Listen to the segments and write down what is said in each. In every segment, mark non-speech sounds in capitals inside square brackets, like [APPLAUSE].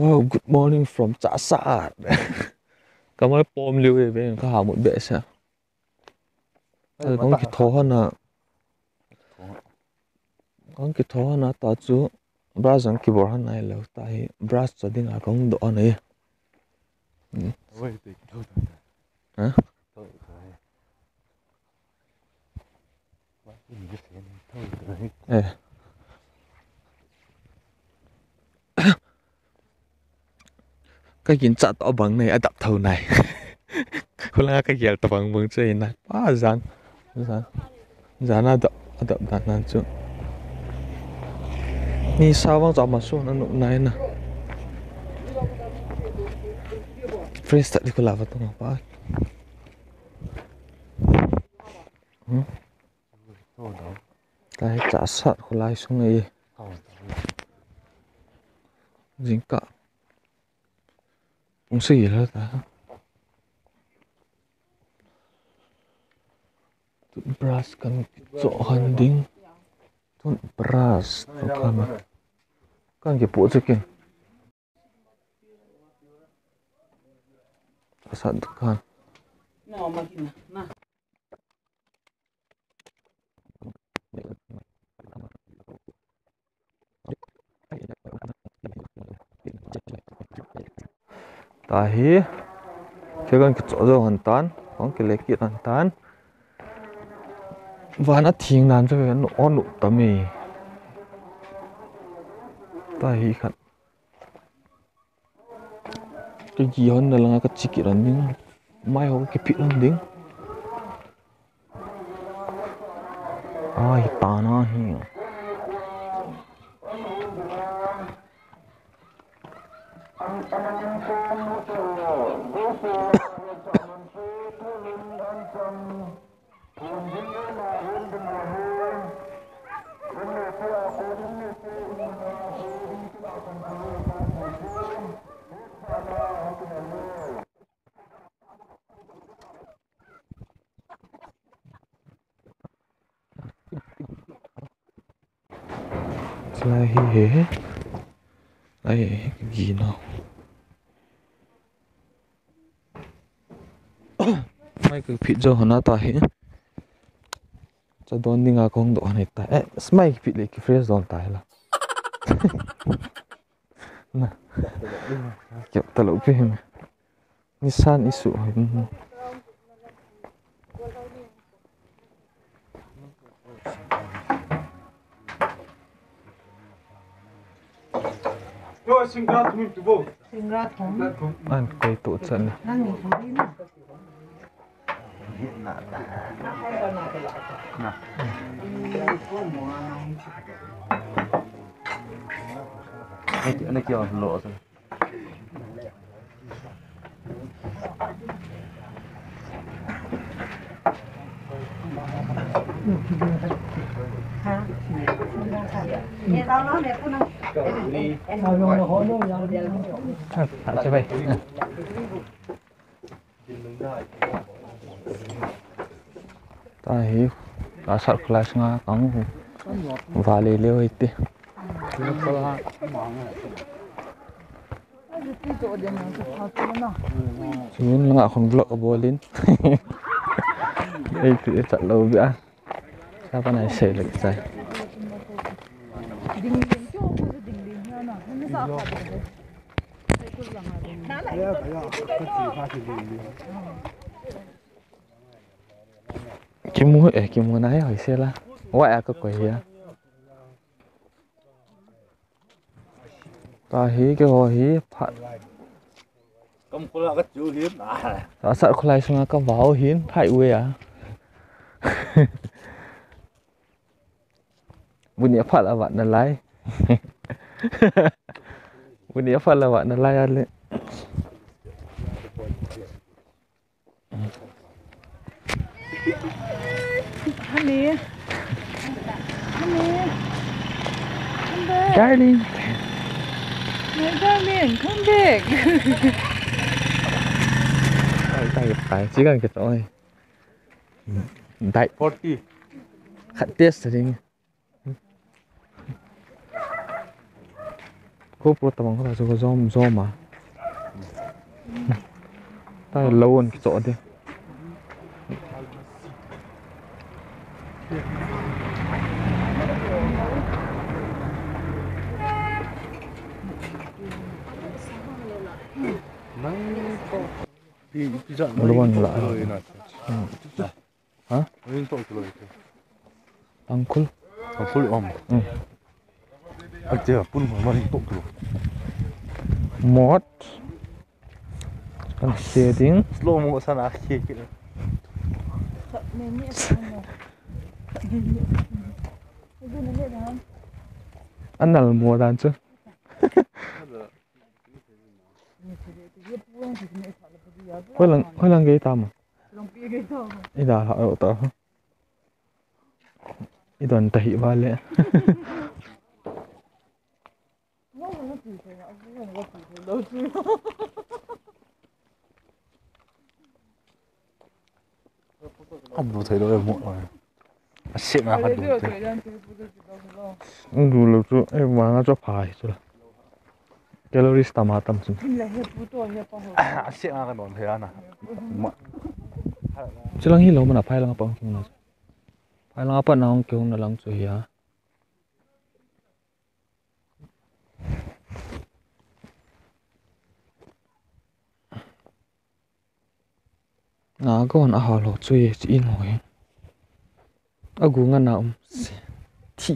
Wow, good morning from Cha [LAUGHS] Sa. Cảm ơn bom lưu về bên có hào một bệ sao. Ờ, con cái thố hơn à. Con cái thố hơn à ta chú. Bra rằng cái bò hơn này là ta hi bra cho đi ngà con độ này. Hả? Ê. cái kiến chặt ở bằng này ở đập thầu này. [LAUGHS] Có lẽ cái gì tập bằng bằng chơi này? Quá dán, dán, dán ở đập ở đập đàn nan chứ? Ni sao vẫn gió mà xuống nó nụ này nè. Freeze tadi ko lava tong apa hmm tai trả sát của lai xuống này. Dính cả cũng gì đó ta tụi brass kan chỗ hành đinh tụi brass tụi kan kan cái bộ chứ kìa sát tụi kan No, máquina. Na ta hi cái con cái chỗ rồi hoàn toàn con cái lấy kiện hoàn toàn và nó thiêng làm cho cái nó nụ tâm mì ta hi khăn cái gì hơn là cái chỉ kiện là những mai hôm cái bị lần đinh ai ta nó hiểu lại hi hế lại cái gì nào mai cái phi cho nó ta hết cho don đi ngà con độ này ta eh smai phít lại cái phrase don ta là [LAUGHS] nè kiểu ta lỗi phim Nissan isu Yo, singgah muito bom. Singra thong. anh quay tổ trận này Nang ni. Thong ni na. Nó kêu lộ rồi. Ha. Ni tao nói đẹp không? Em nói nó họ nó Thả cho vậy ta hi ta sar class nga kang vale leo ite Yun ngạ akong vlog abolin. Ay, pili sa loob yan. Sapa na siya lagi sa. Kim mua eh kim mua nãy hỏi xe la. Ngoại có quầy ya. Ta hí cái hồ hí phát Công cô là cái chú hiếm à. Đó sợ không lại xuống cái vào hiến phải quê à. Bunyi apa lah wak nalai. Bunyi apa lah wak nalai ale. Honey. Honey. Come back. Darling. My darling, come back. Tay tay tay chỉ cần cái thôi. Tay 40. khát test rồi đi. cô pro tầm có là cho có zoom zoom mà ta lâu hơn cái chỗ đi 아. Hả? Nguyên tội rồi. tăng cool Còn phối om. Ừ. À chưa, phun mà mà tội rồi. mod kan setting Slow mo sana kia kia. anh 俺嗯嗯嗯按那个摩单车快点快点给打吗？你打好打的一段带一万了我不知道他们都 À, Xịn là phải đủ thế. dù lực chú em mà nó cho phải chứ calories tầm hạt tầm chứ À, Xịn là cái đòn thế à. Muộn. chứ lang hi lo mà là phải lang apa kung na phải kung na lang chu hiya na ko an a ha lo chu ye chi in hoi a gu nga na um thi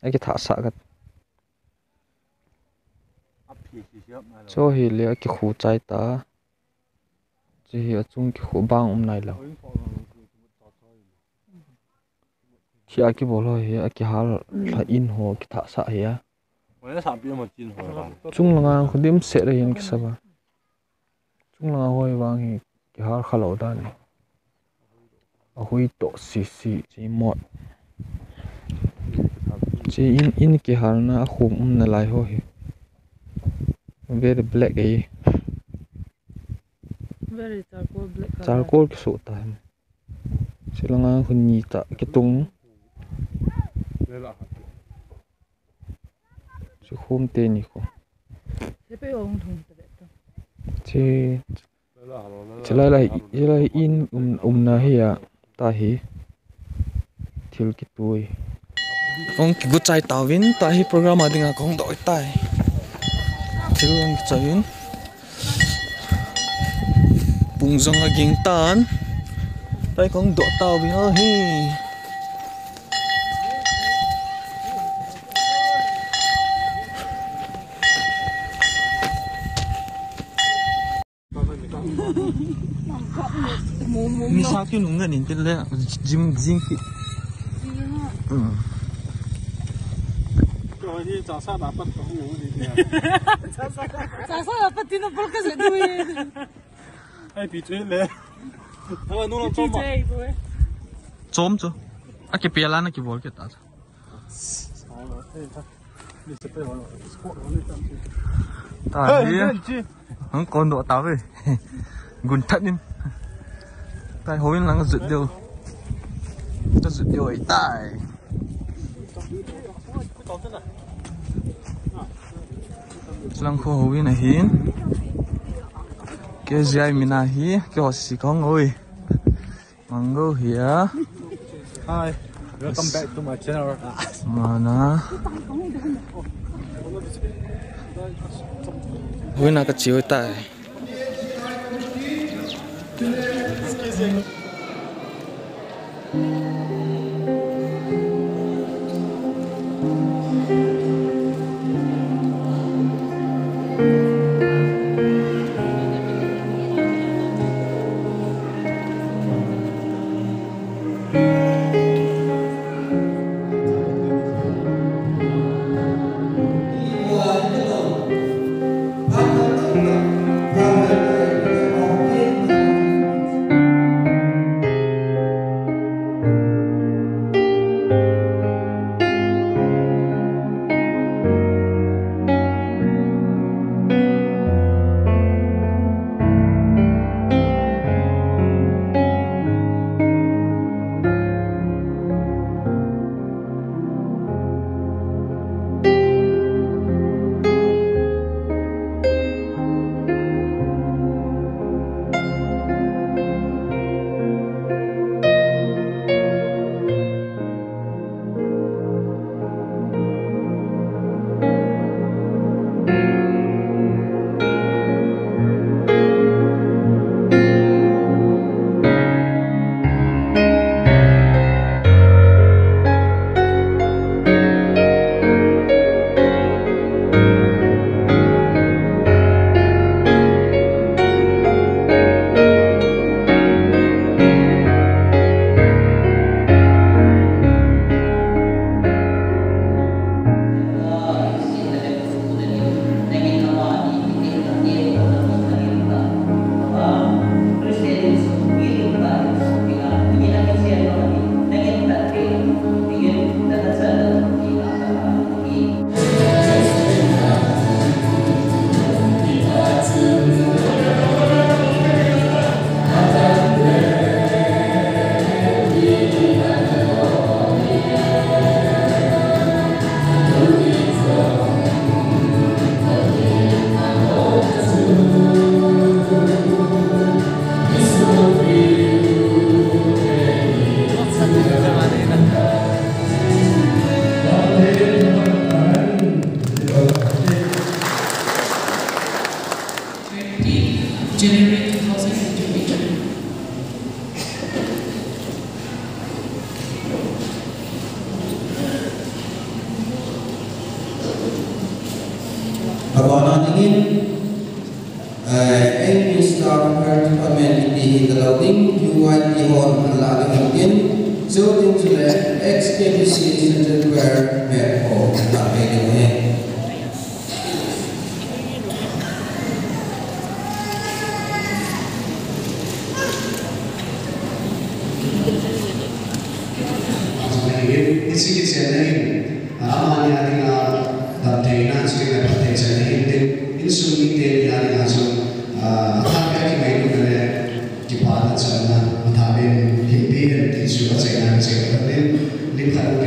ai cái thả sa cái cho hi le cái khu chai ta. Chỉ hi chung cái khu bang um này lo thì ai cái bộ lo hi ai cái hal là in ho cái thả sa hi à chung là ngang khu điểm sẽ ra hiện cái sao ba chung là hoi vang hi cái hal khalo da ni a hui to si si chỉ một chỉ in in cái hal na khum um na lai ho hi. Very black ấy Very charcoal black charcoal cái số ta sila nga hun ni ta cái tung. Chỉ khum te ni ko. Tự vệ tao. chỉ chỉ lại lại chỉ lại in um um na hi à ta hi. Thil ki tui. Ong ki gu chai ta win, ta hi program a dinga kong doi tai. Thil ang chai win. Pung zong a ging tan. Tai kong do ta win a hi. [LAUGHS] ki nung tin le jim jing ki ừ Rồi đi chào sao đã bắt có ngủ gì nè. Sao sao là bắt tin nó bắt cái gì đuôi. Ai bị 追嘞. Nó là nó là trong mà. Chơi rồi. chom chu a ki pela na ki bol ke ta Đi sẽ phải vào. Squat nó đi tạm chứ. ta Ê, hi lên chứ. hang kon do ta we gun that nim tai ho in lang zut dio ta zut dio ai tai lang kho ho in a hin ke zai mina hi ke ho si kong oi mango here Hi. Welcome back to my channel. mana Hui na ka chiu tai Abah nak ingin Eh, ini sekarang kerja di sini kalau ting jual di hon lah mungkin. So ting sudah ekspedisi sudah berakhir. Tak begitu. सुरु नि ताजुकिसँग परेन त सुरु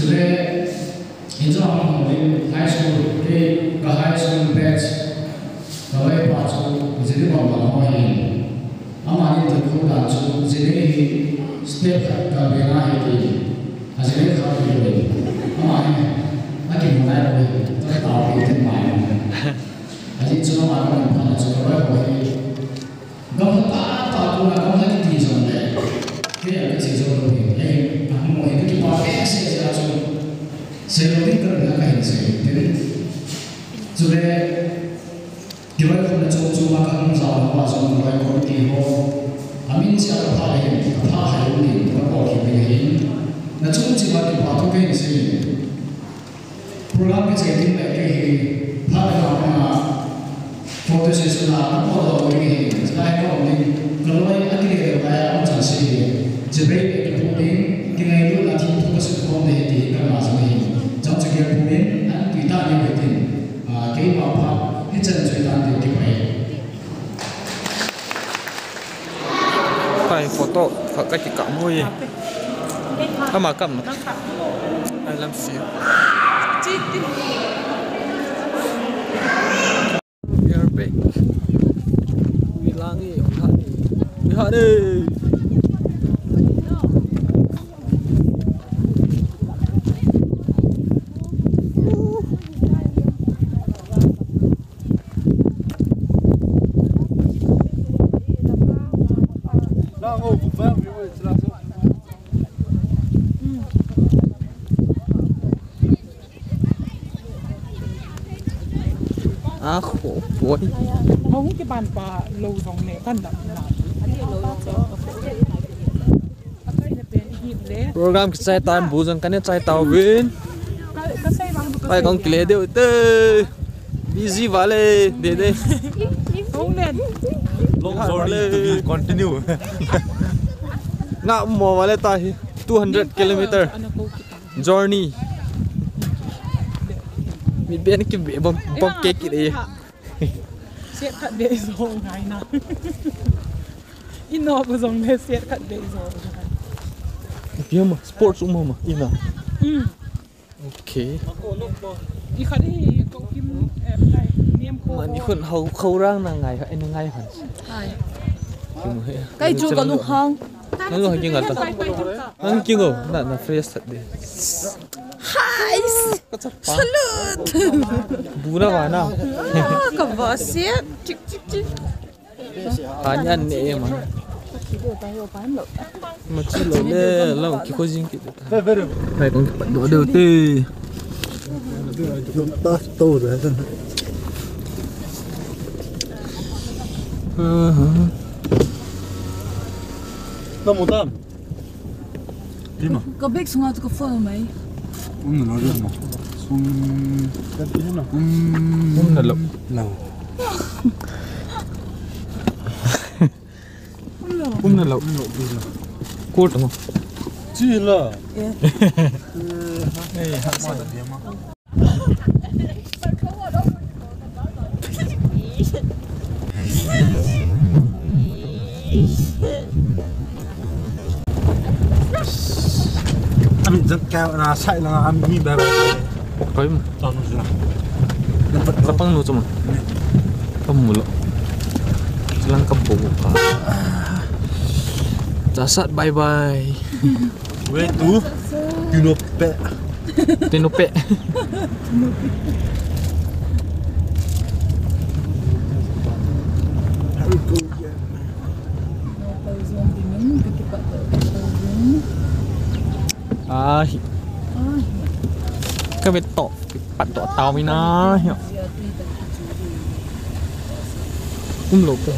这个，你知道吗？我们还是给个还是 batch，那位把出这个宝宝欢迎，阿妈你的口感出这个 step 个别那一点，还是给考虑的，阿妈呢，那给我来了，再打一点买，还 ဒီဘက်ကနေချုံချုံမှာကင်းစားမှာဆိုတော့ရိုက်ကုန်တီဟောအမင်းချာဖာလေးအဖာဟိုင်းနေတော့ပေါ်ခင်နေဟင်းနချုံချိမတိပါတော့ကိနေစီပရိုဂရမ်ကစတင်မဲ့ခဲ့ဟင်းဖာလာမှာဖိုတိုဆက်စနာပေါ်တော့ဝင်ဟင်းစလိုက်တော့ဒီကလောရဲ့အတိရေဘာအောင်ချစီဂျေဘေးကပုံလေးကိနေလို့ phải photo Phật cái chỉ cảm thôi À mà cầm nó Ai làm xíu We are back Bilangi À khổ boy không cái bàn bà lâu dòng này đậm Program tan cái bằng Pai kong kile deu te Busy không Long story to be continue. Nga mo vale ta hi. 200 kilometer journey Mi ben ki be bom bom ke ki de xe thật để rồi ngày nào. In nó có dòng này xe thật để rồi Pia ma sports umo ma ina ừ Okay đi khai đi cậu kim em này niêm khô Ma ni khun hau khau rang na ngai ha en ngai han Cái chú có lục hông? Nang lo king ata Nang king go na na fresh thật de Hai! Salute! Buna wa na Có vợ [LAUGHS] xiết! Chích chích chích! Kanyan ne ma Ma chi lo le lo ki ko jing ki ta Pai kong ki pat do de te Ta to rồi. Nó một tam. Đi mà. Có biết xuống nào có phone mấy? Ông nói được mà. Xuống cái gì thế nào? Um na lo Lâu. Um na lo Ko ta mo Chi là. I'm going to sit down and I'm going to sit down. Okay. Lapang lo cuma. Pemulo. Silang kebo. Tasat bye bye. Where to? Tinope. Tinope. Tinope. Hi- cái vết tổ bắt tổ tàu với nó hiểu cũng lục rồi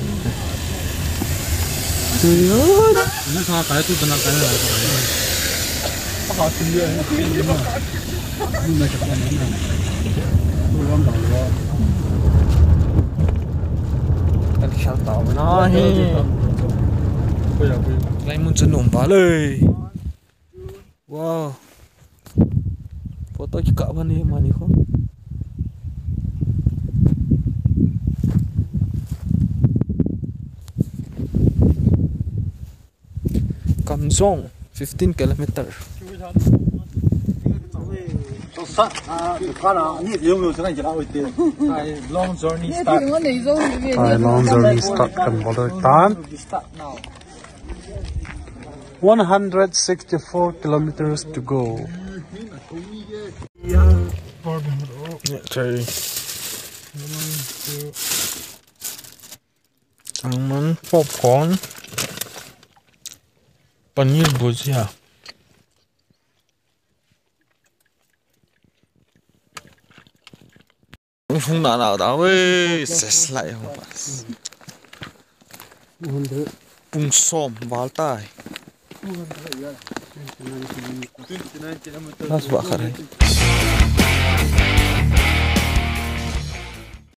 trời ơi Ini sangat kaya tu tenang kaya lah. Apa sendiri? Ini macam mana? Belum tahu. cái sao tàu với nó hi Bây giờ lấy muốn chân nổm vào lời wow. Foto juga apa nih mana kok Kamsong 15 km long journey start. Long journey start kan bodo tan. Start now. 164 kilometers to go. Yeah, trời Salmon, popcorn. Paneer bhujia. Không nào nào đó ơi Xét lại không bas Bung som, val tai خلاص بقى خلاص